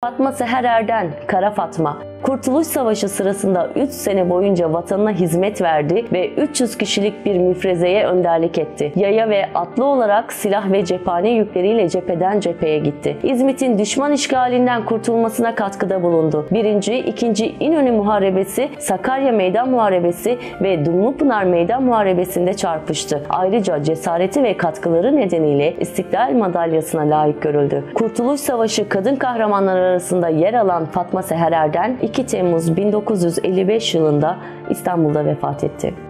Fatma Seher Erden, Kara Fatma, Kurtuluş Savaşı sırasında 3 sene boyunca vatanına hizmet verdi ve 300 kişilik bir müfrezeye önderlik etti. Yaya ve atlı olarak silah ve cephane yükleriyle cepheden cepheye gitti. İzmit'in düşman işgalinden kurtulmasına katkıda bulundu. 1. 2. İnönü Muharebesi, Sakarya Meydan Muharebesi ve Dumlupınar Meydan Muharebesi'nde çarpıştı. Ayrıca cesareti ve katkıları nedeniyle İstiklal Madalyası'na layık görüldü. Kurtuluş Savaşı kadın kahramanları arasında yer alan Fatma Seher Erden 2 Temmuz 1955 yılında İstanbul'da vefat etti.